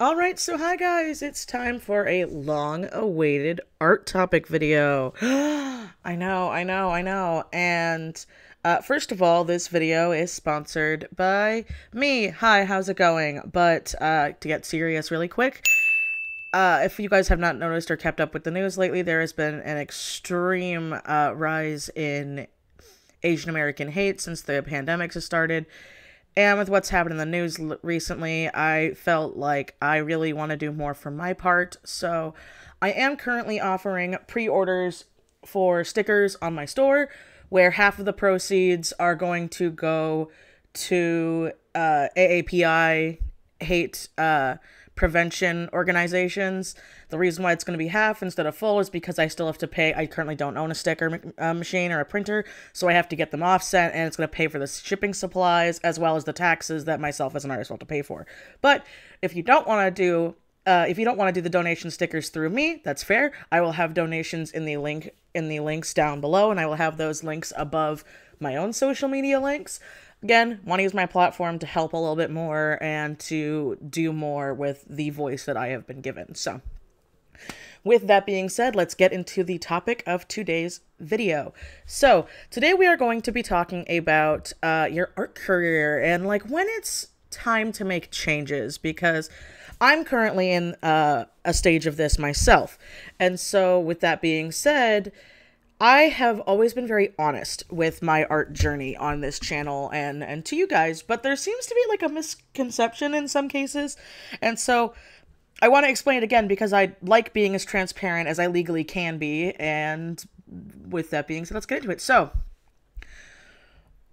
All right, so hi guys, it's time for a long awaited art topic video. I know, I know, I know. And uh, first of all, this video is sponsored by me. Hi, how's it going? But uh, to get serious really quick, uh, if you guys have not noticed or kept up with the news lately, there has been an extreme uh, rise in Asian American hate since the pandemic has started. And with what's happened in the news recently, I felt like I really want to do more for my part. So I am currently offering pre orders for stickers on my store, where half of the proceeds are going to go to uh, AAPI hate uh, prevention organizations. The reason why it's going to be half instead of full is because I still have to pay. I currently don't own a sticker uh, machine or a printer, so I have to get them offset, and it's going to pay for the shipping supplies as well as the taxes that myself as an artist will have to pay for. But if you don't want to do uh, if you don't want to do the donation stickers through me, that's fair. I will have donations in the link in the links down below, and I will have those links above my own social media links. Again, want to use my platform to help a little bit more and to do more with the voice that I have been given. So, with that being said, let's get into the topic of today's video. So, today we are going to be talking about uh, your art career and like when it's time to make changes because I'm currently in uh, a stage of this myself. And so, with that being said, I have always been very honest with my art journey on this channel and and to you guys, but there seems to be like a misconception in some cases. And so I want to explain it again because I like being as transparent as I legally can be and with that being said, let's get into it. So,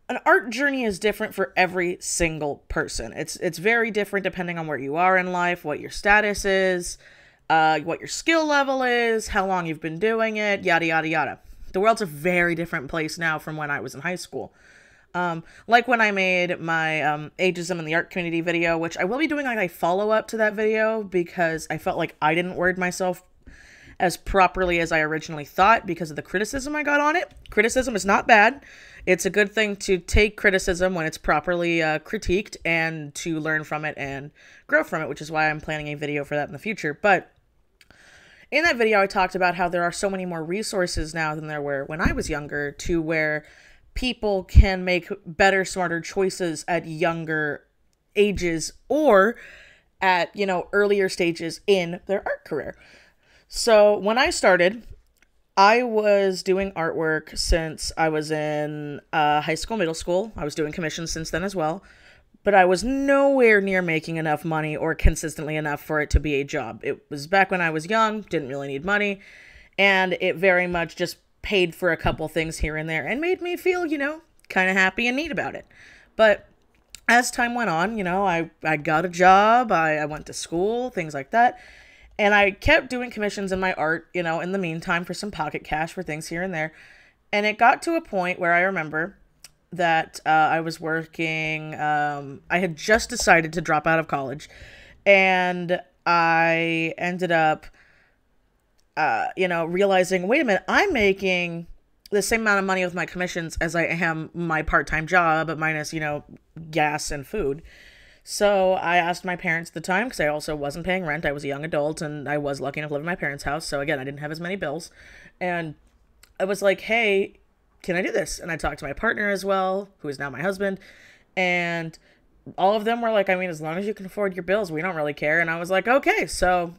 an art journey is different for every single person. It's it's very different depending on where you are in life, what your status is, uh, what your skill level is, how long you've been doing it, yada yada yada. The world's a very different place now from when I was in high school. Um, like when I made my um, ageism in the art community video, which I will be doing like a follow up to that video because I felt like I didn't word myself as properly as I originally thought because of the criticism I got on it. Criticism is not bad. It's a good thing to take criticism when it's properly uh, critiqued and to learn from it and grow from it, which is why I'm planning a video for that in the future. But in that video, I talked about how there are so many more resources now than there were when I was younger to where people can make better, smarter choices at younger ages or at, you know, earlier stages in their art career. So when I started, I was doing artwork since I was in uh, high school, middle school. I was doing commissions since then as well. But I was nowhere near making enough money or consistently enough for it to be a job. It was back when I was young, didn't really need money, and it very much just paid for a couple things here and there and made me feel, you know, kind of happy and neat about it. But as time went on, you know, I, I got a job, I, I went to school, things like that. And I kept doing commissions in my art, you know, in the meantime for some pocket cash for things here and there. And it got to a point where I remember that uh, I was working, um, I had just decided to drop out of college. And I ended up, uh, you know, realizing wait a minute, I'm making the same amount of money with my commissions as I am my part time job, minus, you know, gas and food. So I asked my parents at the time because I also wasn't paying rent. I was a young adult and I was lucky enough to live in my parents' house. So again, I didn't have as many bills. And I was like, hey, can I do this? And I talked to my partner as well, who is now my husband. And all of them were like, I mean, as long as you can afford your bills, we don't really care. And I was like, okay. So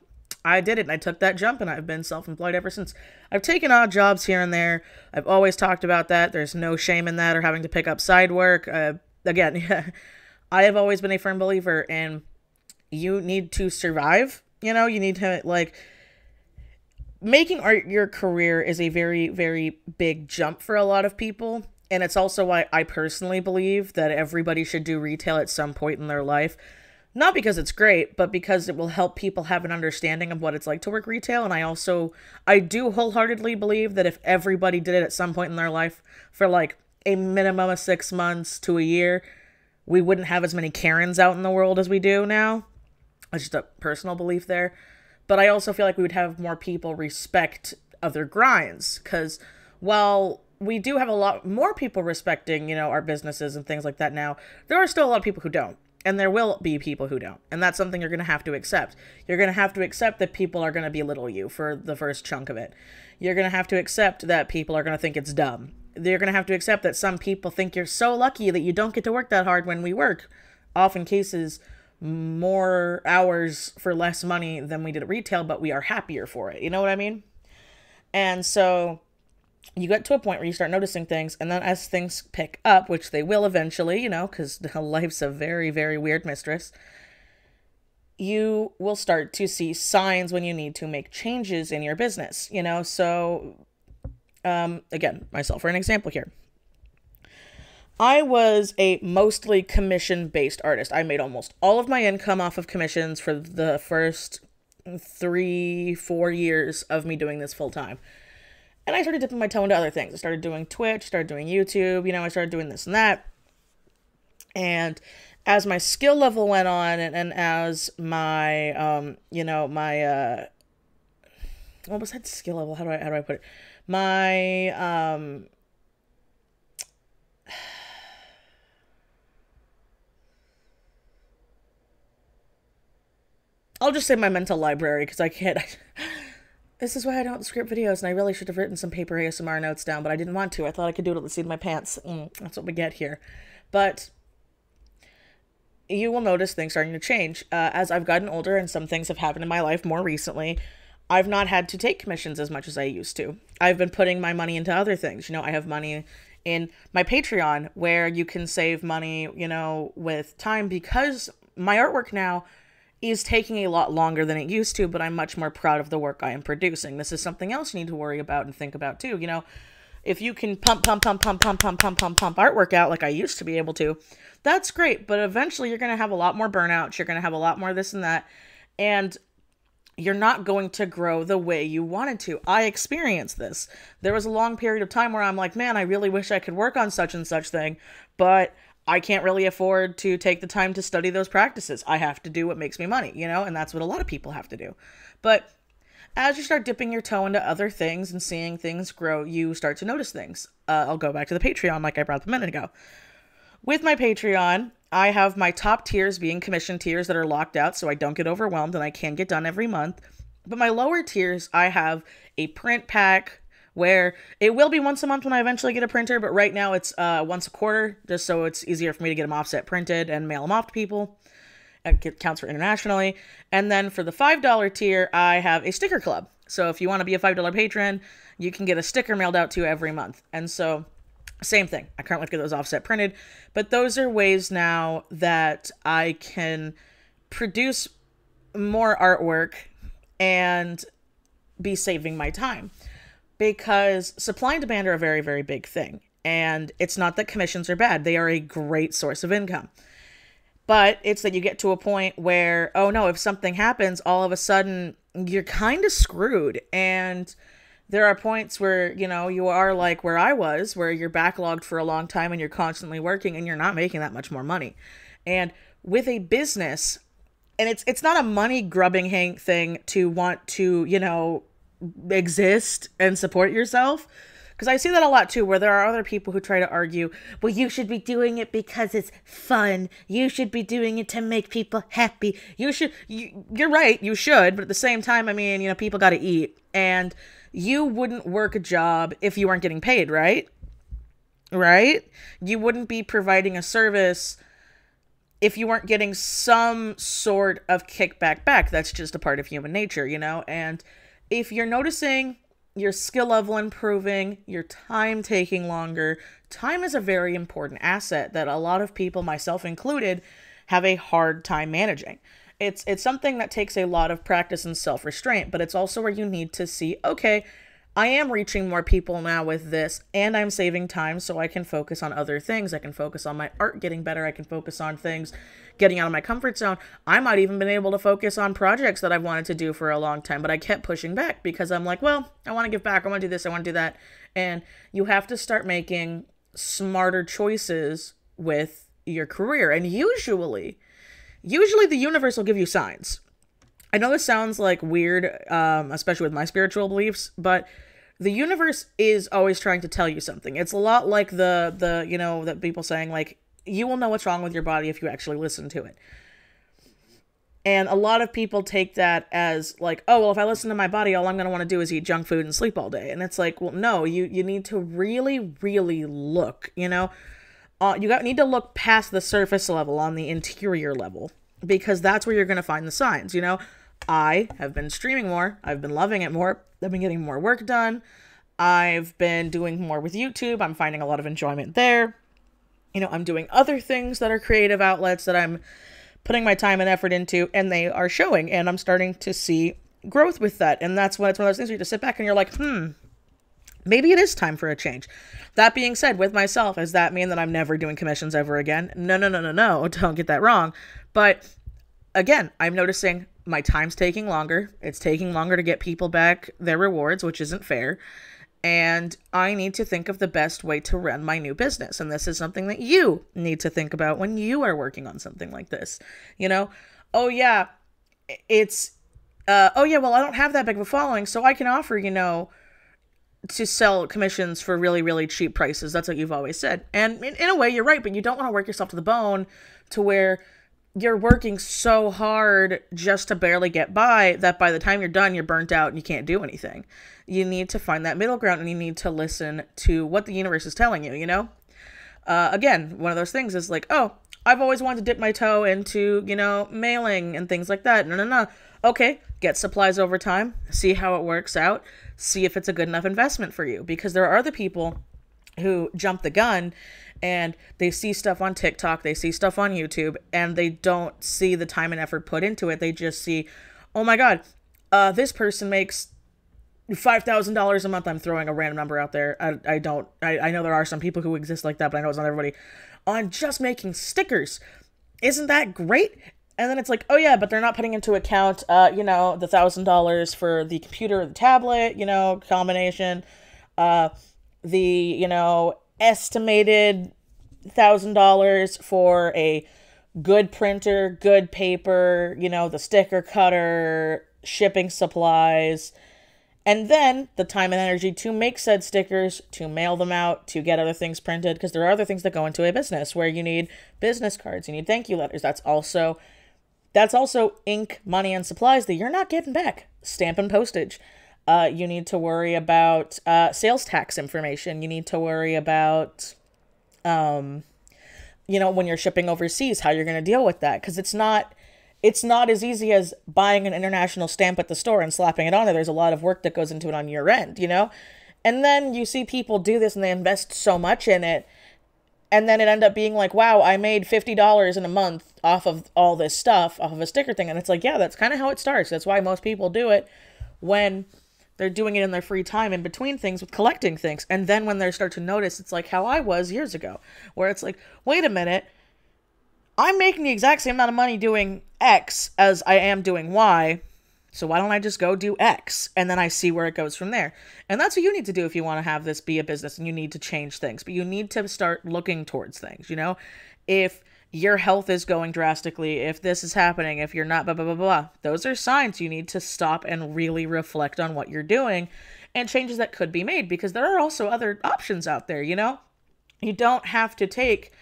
I did it and I took that jump and I've been self employed ever since. I've taken odd jobs here and there. I've always talked about that. There's no shame in that or having to pick up side work. Uh, again, I have always been a firm believer in you need to survive. You know, you need to like making art your career is a very very big jump for a lot of people and it's also why I personally believe that everybody should do retail at some point in their life. Not because it's great, but because it will help people have an understanding of what it's like to work retail and I also I do wholeheartedly believe that if everybody did it at some point in their life for like a minimum of 6 months to a year, we wouldn't have as many Karens out in the world as we do now. It's just a personal belief there. But I also feel like we would have more people respect other grinds because while we do have a lot more people respecting, you know, our businesses and things like that now, there are still a lot of people who don't. And there will be people who don't. And that's something you're going to have to accept. You're going to have to accept that people are going to belittle you for the first chunk of it. You're going to have to accept that people are going to think it's dumb. You're going to have to accept that some people think you're so lucky that you don't get to work that hard when we work. Often cases, more hours for less money than we did at retail, but we are happier for it. You know what I mean? And so you get to a point where you start noticing things, and then as things pick up, which they will eventually, you know, because life's a very, very weird mistress, you will start to see signs when you need to make changes in your business, you know? So, um, again, myself for an example here. I was a mostly commission based artist. I made almost all of my income off of commissions for the first three, four years of me doing this full time. And I started dipping my toe into other things. I started doing Twitch, started doing YouTube, you know, I started doing this and that. And as my skill level went on and, and as my um, you know, my uh what was that skill level? How do I how do I put it? My um I'll just say my mental library because I can't This is why I don't script videos, and I really should have written some paper ASMR notes down, but I didn't want to. I thought I could do it at the seat of my pants. Mm, that's what we get here. But you will notice things starting to change. Uh, as I've gotten older and some things have happened in my life more recently, I've not had to take commissions as much as I used to. I've been putting my money into other things. You know, I have money in my Patreon where you can save money, you know, with time because my artwork now is taking a lot longer than it used to, but I'm much more proud of the work I am producing. This is something else you need to worry about and think about too. You know, if you can pump, pump, pump, pump, pump, pump, pump, pump, pump artwork out like I used to be able to, that's great. But eventually you're going to have a lot more burnouts. You're going to have a lot more this and that. And you're not going to grow the way you wanted to. I experienced this. There was a long period of time where I'm like, man, I really wish I could work on such and such thing, but I can't really afford to take the time to study those practices. I have to do what makes me money, you know, and that's what a lot of people have to do. But as you start dipping your toe into other things and seeing things grow, you start to notice things. Uh, I'll go back to the Patreon like I brought up a minute ago. With my Patreon, I have my top tiers being commission tiers that are locked out so I don't get overwhelmed and I can get done every month. But my lower tiers, I have a print pack, where it will be once a month when I eventually get a printer, but right now it's uh, once a quarter, just so it's easier for me to get them offset printed and mail them off to people. It counts for internationally. And then for the $5 tier, I have a sticker club. So if you want to be a $5 patron, you can get a sticker mailed out to you every month. And so, same thing. I currently get those offset printed, but those are ways now that I can produce more artwork and be saving my time because supply and demand are a very, very big thing. And it's not that commissions are bad, they are a great source of income. But it's that you get to a point where, oh no, if something happens, all of a sudden you're kind of screwed. And there are points where, you know, you are like where I was, where you're backlogged for a long time and you're constantly working and you're not making that much more money. And with a business, and it's it's not a money grubbing thing to want to, you know, exist and support yourself because I see that a lot too, where there are other people who try to argue, well, you should be doing it because it's fun. You should be doing it to make people happy. You should, you, you're right, you should, but at the same time, I mean, you know, people got to eat. And you wouldn't work a job if you weren't getting paid, right? Right? You wouldn't be providing a service if you weren't getting some sort of kickback back. That's just a part of human nature, you know? And if you're noticing your skill level improving, your time taking longer, time is a very important asset that a lot of people, myself included, have a hard time managing. It's it's something that takes a lot of practice and self-restraint, but it's also where you need to see, okay, I am reaching more people now with this, and I'm saving time so I can focus on other things. I can focus on my art getting better. I can focus on things getting out of my comfort zone. I might even been able to focus on projects that I've wanted to do for a long time, but I kept pushing back because I'm like, well, I want to give back. I want to do this. I want to do that. And you have to start making smarter choices with your career. And usually, usually the universe will give you signs. I know this sounds like weird, um, especially with my spiritual beliefs, but the universe is always trying to tell you something. It's a lot like the the you know that people saying like you will know what's wrong with your body if you actually listen to it. And a lot of people take that as like, oh, well, if I listen to my body, all I'm going to want to do is eat junk food and sleep all day. And it's like, well, no, you you need to really, really look. You know, uh, you got need to look past the surface level on the interior level because that's where you're going to find the signs. You know, I have been streaming more. I've been loving it more. I've been getting more work done. I've been doing more with YouTube. I'm finding a lot of enjoyment there. You know, I'm doing other things that are creative outlets that I'm putting my time and effort into, and they are showing. And I'm starting to see growth with that. And that's when it's one of those things where you just sit back and you're like, hmm, maybe it is time for a change. That being said, with myself, does that mean that I'm never doing commissions ever again? No, no, no, no, no. Don't get that wrong. But again, I'm noticing my time's taking longer. It's taking longer to get people back their rewards, which isn't fair and I need to think of the best way to run my new business. And this is something that you need to think about when you are working on something like this. You know, oh, yeah, it's, uh, oh, yeah, well, I don't have that big of a following, so I can offer, you know, to sell commissions for really, really cheap prices. That's what you've always said. And in, in a way, you're right, but you don't want to work yourself to the bone to where you're working so hard just to barely get by that by the time you're done, you're burnt out and you can't do anything. You need to find that middle ground and you need to listen to what the universe is telling you, you know? Uh, again, one of those things is like, oh, I've always wanted to dip my toe into, you know, mailing and things like that. No, no, no. Okay, get supplies over time, see how it works out, see if it's a good enough investment for you. Because there are other people who jump the gun and they see stuff on TikTok, they see stuff on YouTube, and they don't see the time and effort put into it. They just see, oh my God, uh, this person makes five thousand dollars a month. I'm throwing a random number out there. I, I don't. I, I know there are some people who exist like that, but I know it's not everybody. On just making stickers, isn't that great? And then it's like, oh yeah, but they're not putting into account, uh, you know, the thousand dollars for the computer, the tablet, you know, combination, uh, the you know estimated thousand dollars for a good printer, good paper, you know, the sticker cutter, shipping supplies, and then the time and energy to make said stickers, to mail them out, to get other things printed, because there are other things that go into a business where you need business cards, you need thank you letters. That's also that's also ink, money, and supplies that you're not getting back. Stamp and postage. Uh, you need to worry about uh, sales tax information. You need to worry about, um, you know, when you're shipping overseas, how you're going to deal with that because it's not it's not as easy as buying an international stamp at the store and slapping it on there. There's a lot of work that goes into it on your end, you know? And then you see people do this and they invest so much in it. And then it end up being like, wow, I made $50 in a month off of all this stuff, off of a sticker thing. And it's like, yeah, that's kind of how it starts. That's why most people do it when they're doing it in their free time in between things with collecting things. And then when they start to notice, it's like how I was years ago, where it's like, wait a minute, I'm making the exact same amount of money doing X as I am doing Y. So why don't I just go do X and then I see where it goes from there? And that's what you need to do if you want to have this be a business and you need to change things. But you need to start looking towards things, you know? If your health is going drastically, if this is happening, if you're not blah blah blah blah. Those are signs you need to stop and really reflect on what you're doing and changes that could be made because there are also other options out there, you know? You don't have to take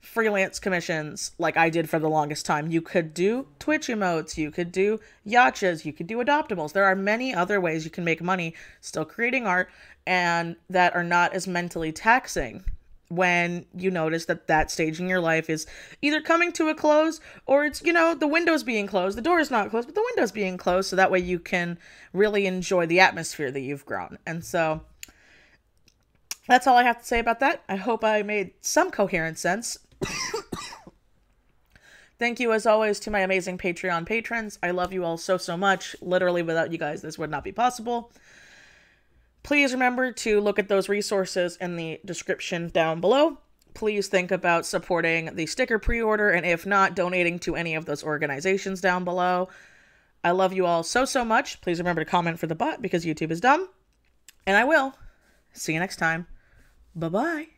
freelance commissions like I did for the longest time. You could do Twitch emotes, you could do yachas, you could do adoptables. There are many other ways you can make money still creating art and that are not as mentally taxing when you notice that that stage in your life is either coming to a close or it's you know the windows being closed the door is not closed but the windows being closed so that way you can really enjoy the atmosphere that you've grown and so that's all i have to say about that i hope i made some coherent sense Thank you, as always, to my amazing Patreon patrons. I love you all so, so much. Literally, without you guys, this would not be possible. Please remember to look at those resources in the description down below. Please think about supporting the sticker pre order, and if not, donating to any of those organizations down below. I love you all so, so much. Please remember to comment for the bot because YouTube is dumb. And I will. See you next time. Bye bye.